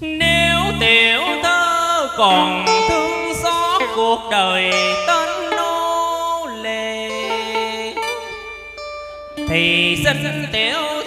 nếu tiểu thơ còn thương xót cuộc đời tên nô lệ thì xin tiểu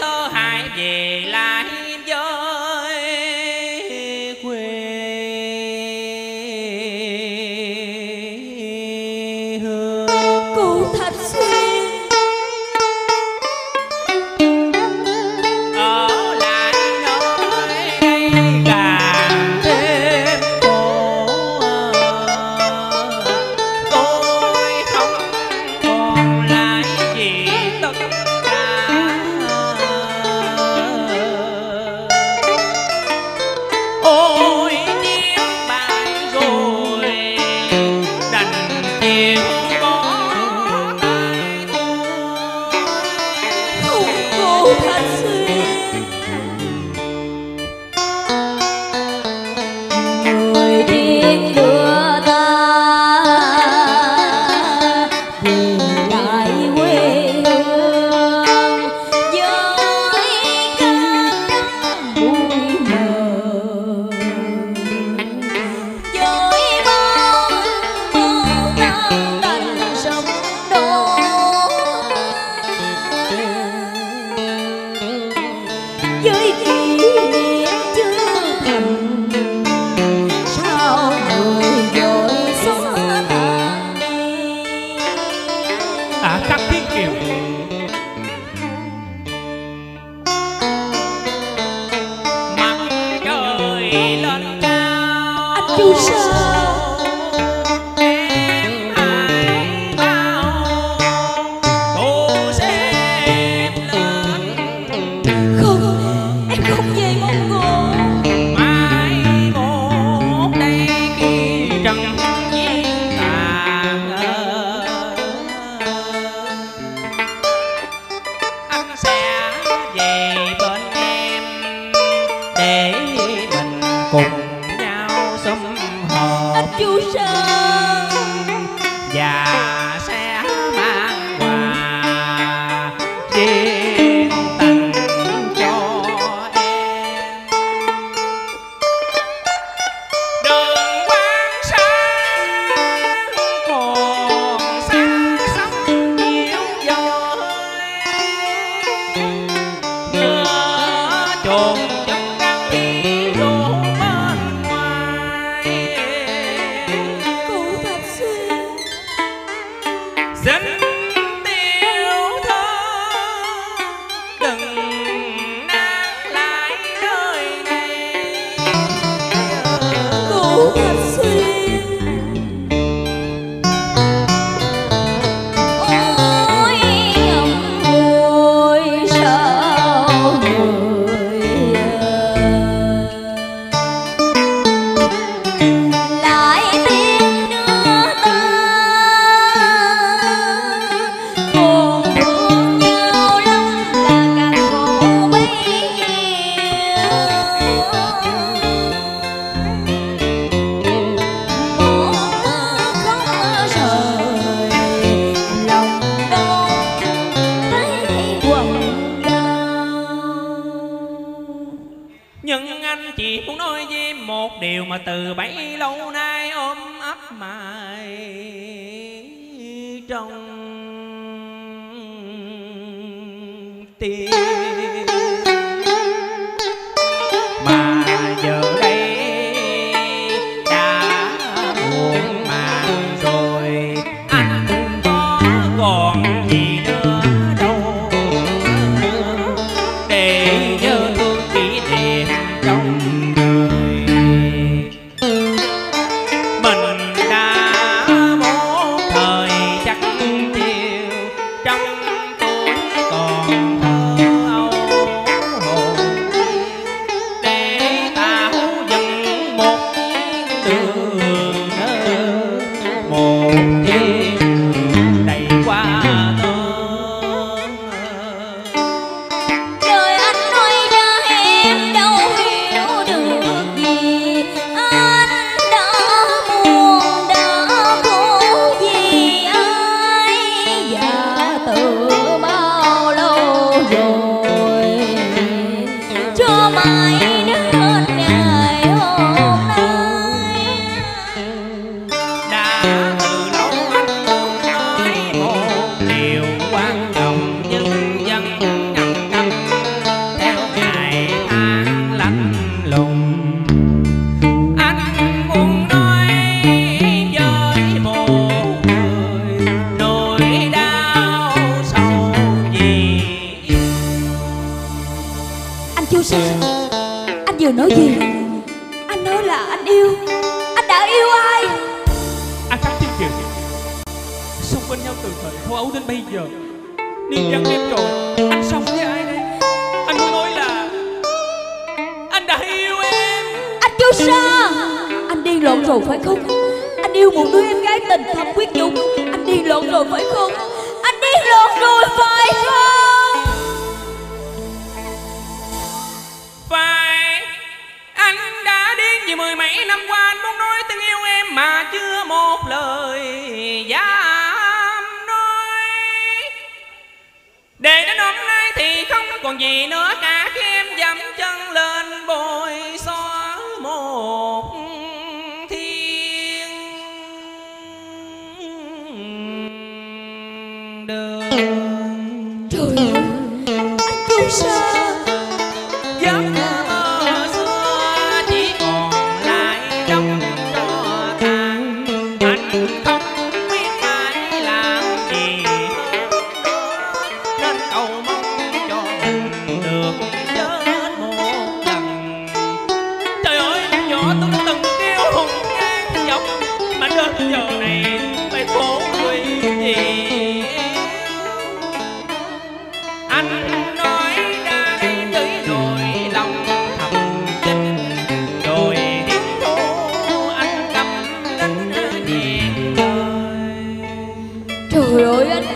trong tim. Rồi phải không? Anh yêu một đứa em gái tình thâm quyết dũng Anh đi loạn rồi phải không? Anh đi loạn rồi phải không? Phải. Anh đã điên vì mười mấy năm qua, Anh muốn nói tình yêu em Mà chưa một lời dám nói. Để đến hôm nay thì không còn gì nữa cả. Chú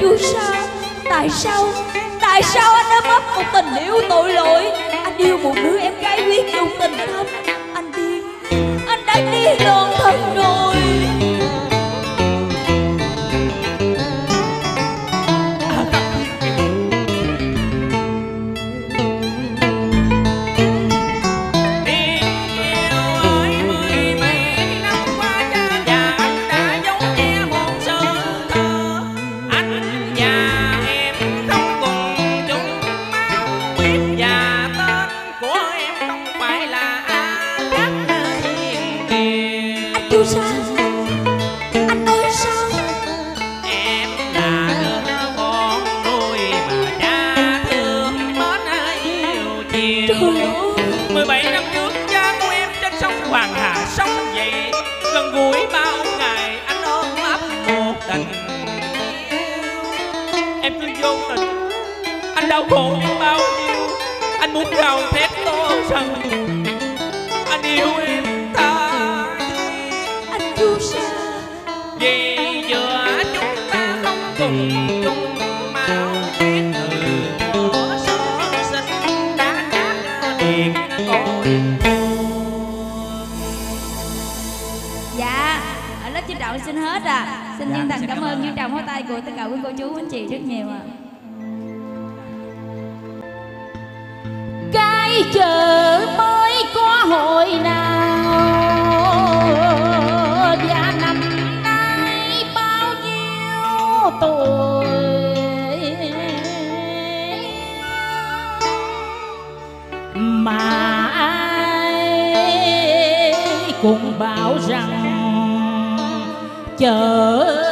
Trời sao Tại sao Tại sao anh đã mất một tình yêu tội lỗi? Anh yêu một đứa em gái quyết dùng tình thân. Anh điên Anh đã điên loạn thật rồi phải là Thiên Anh chú Sa Anh nói sao Em là đứa con nuôi mà cha thương mến yêu chiều ơi. 17 năm trước cha của em trên sông Hoàng Hà sống vậy Gần gũi bao ngày anh ôm ấp một tình Em như vô tình. Anh đau khổ biết bao nhiêu. Anh muốn gào thét rằng Anh yêu em ta. Anh chú Sa Vì giữa chúng ta không cùng chung máu huyết từ thuở sơ sinh đã cắt điện cội Dạ Ở lớp trên trọng xin hết à. Xin Dạ, chân thành xin cảm cảm ơn những tràng pháo tay của tất cả quý cô chú anh chị rất nhiều ạ. cái cũng bảo rằng chờ.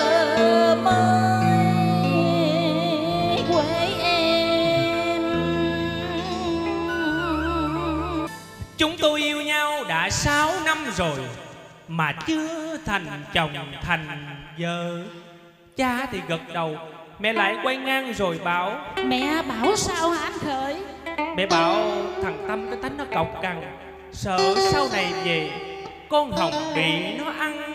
Rồi Mà chưa thành chồng thành vợ. Cha thì gật đầu Mẹ lại quay ngang rồi bảo. Mẹ bảo sao hả anh Khởi? Mẹ bảo thằng Tâm cái tánh nó cọc cằn Sợ sau này về Con Hồng bị nó ăn.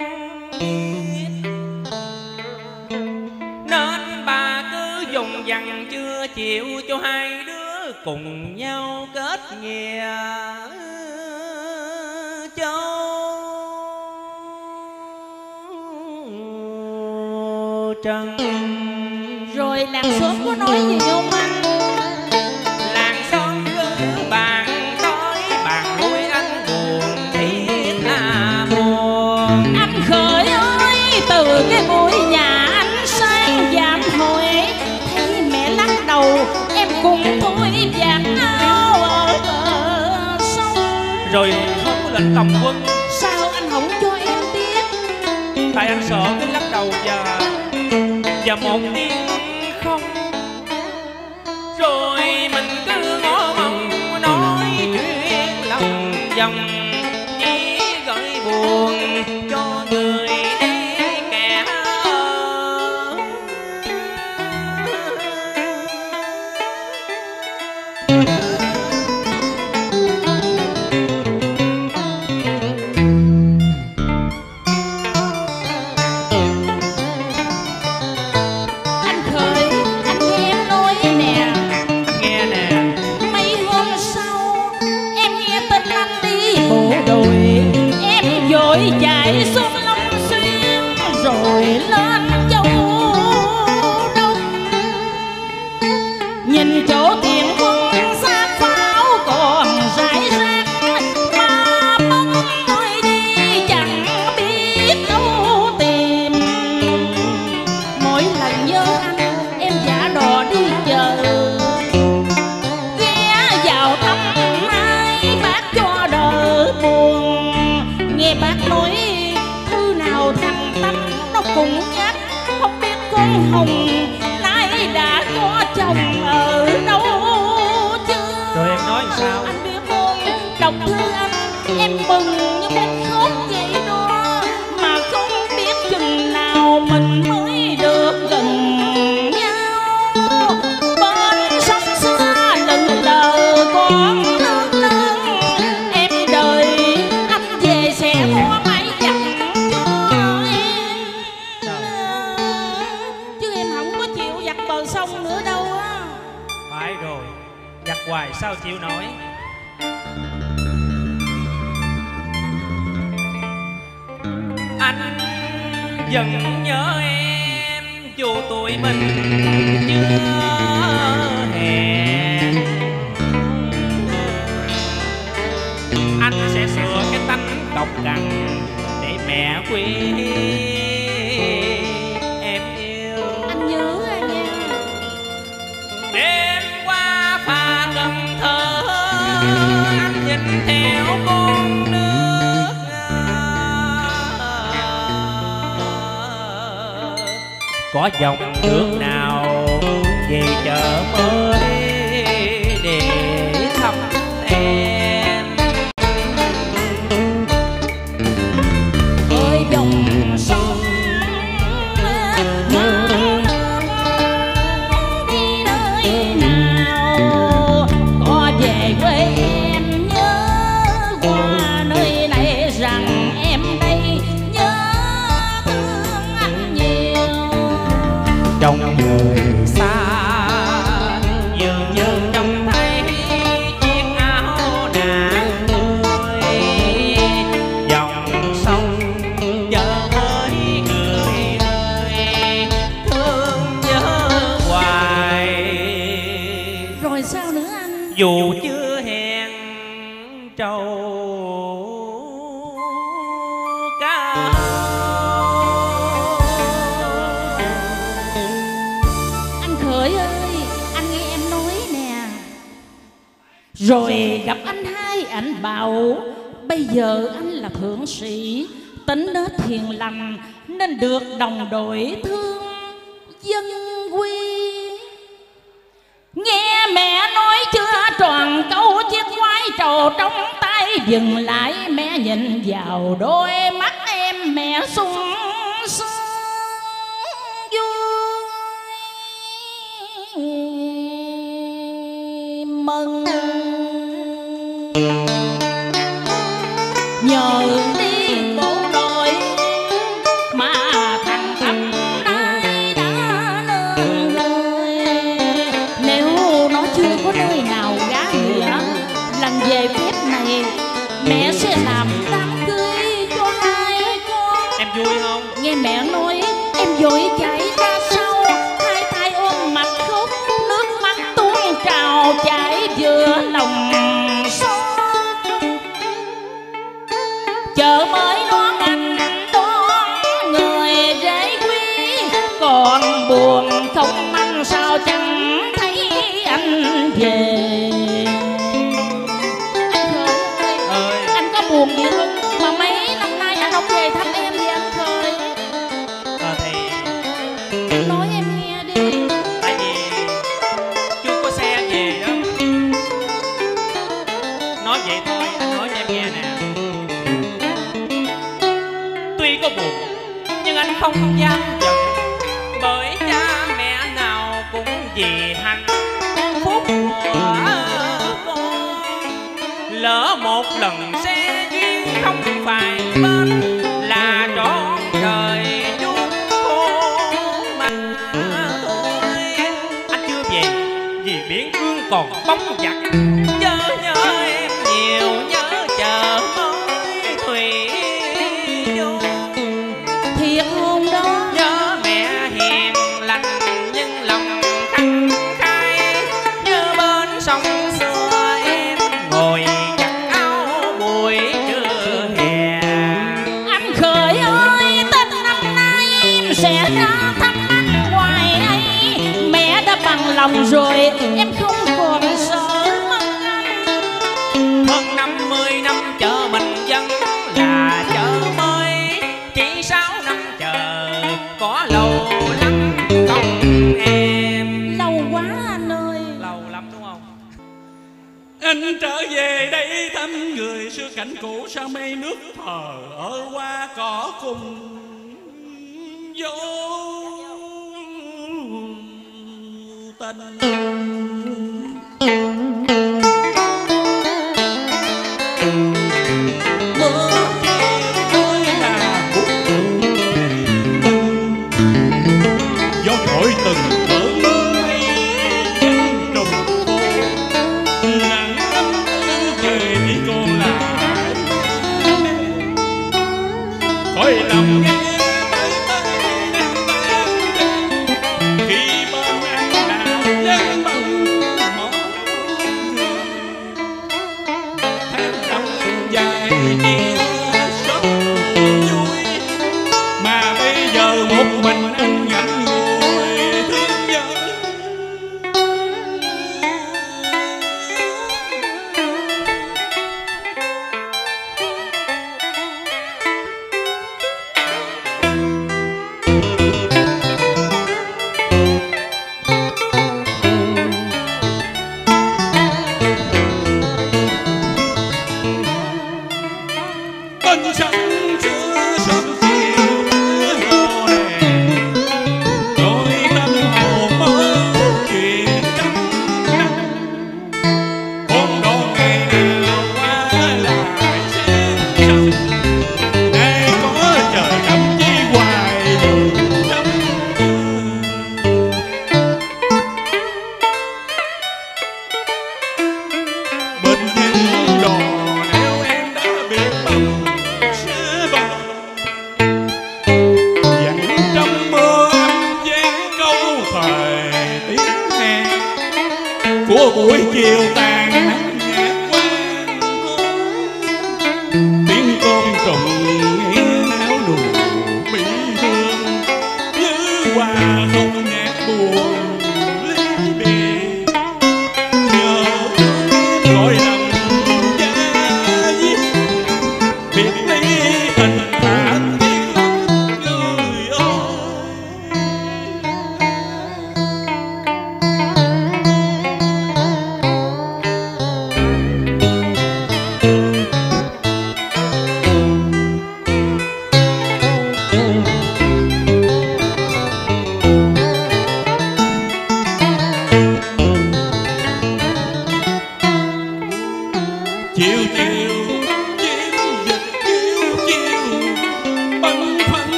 Nên bà cứ dùng dằn chưa chịu cho hai đứa Cùng nhau kết nghĩa trần Rồi làng xóm có nói gì không anh làng xóm cứ bàn tới bàn nuôi anh buồn thiết là buồn Anh Khởi ơi từ cái buổi nhà anh sang giảm hồi Thấy mẹ lắc đầu em cùng tôi giặt áo ở bờ sông. Rồi không có lệnh tổng quân. Sao anh không cho em biết? Tại anh sợ cái lắc đầu và và một tiếng không rồi mình cùng khác. Không biết con hồng nay đã có chồng ở đâu chưa rồi em nói sao? Anh biết không đọc thư anh em mừng anh vẫn nhớ em dù tuổi mình chưa hẹn anh sẽ sửa cái tánh độc cằn để mẹ quê em yêu. Anh nhớ anh nha. Đêm qua pha cần thơ anh nhìn theo con có dòng nước nào vì chờ mới? Rồi gặp anh hai anh bảo Bây giờ anh là thượng sĩ Tính nết thiền lành Nên được đồng đội thương dân quy. Nghe mẹ nói chưa tròn câu Chiếc quái trầu trong tay Dừng lại. Mẹ nhìn vào đôi mắt em Mẹ sung vui không? Nghe mẹ nói em vui cha không gian vật bởi cha mẹ nào cũng vì hạnh phúc của con lỡ một lần xe duyên không phải bên là trọn trời chúc con mà thôi anh chưa về vì biển cương còn bóng giặc. cánh người xưa cảnh cũ sang mây nước thờ ở qua cỏ cùng vô tình. あんと。como o que eu tá